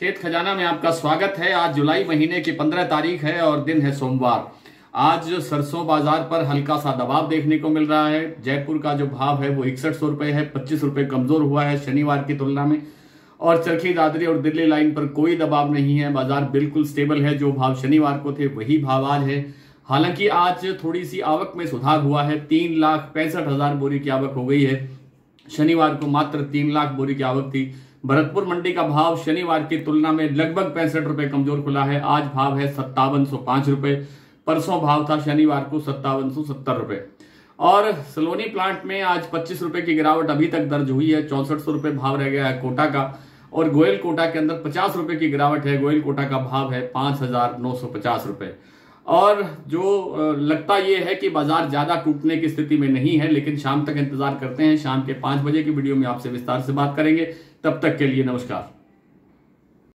खेत खजाना में आपका स्वागत है। आज जुलाई महीने की पंद्रह तारीख है और दिन है सोमवार। आज सरसों बाज़ार पर हल्का सा दबाव देखने को मिल रहा है। जयपुर का जो भाव है वो इकसठ सौ रुपए है, पच्चीस रुपए कमज़ोर हुआ है शनिवार की तुलना में। और चरखी, दादरी और दिल्ली लाइन पर कोई दबाव नहीं है। बाज़ार बिल्कुल स्टेबल है, जो भाव शनिवार को थे वही भाव आज है। हालाँकि आज थोड़ी सी आवक में सुधार हुआ है। तीन लाख पैंसठ हज़ार बोरी की आवक हो गई है। शनिवार को मात्र तीन लाख बोरी की आवक थी। भरतपुर मंडी का भाव शनिवार की तुलना में लगभग पैंसठ रुपए कमज़ोर खुला है। आज भाव है सत्तावन सौ पाँच रुपए। परसों भाव था शनिवार को सत्तावन सौ सत्तर रुपए। और सलोनी प्लांट में आज पच्चीस रुपए की गिरावट अभी तक दर्ज हुई है। चौसठ सौ रुपए भाव रह गया है कोटा का। और गोयल कोटा के अंदर पचास रुपए की गिरावट है। गोयल कोटा का भाव है पाँच हज़ार नौ सौ पचास रुपए। और जो लगता ये है कि बाज़ार ज़्यादा टूटने की स्थिति में नहीं है, लेकिन शाम तक इंतज़ार करते हैं। शाम के पाँच बजे की वीडियो में आपसे विस्तार से बात करेंगे। तब तक के लिए नमस्कार।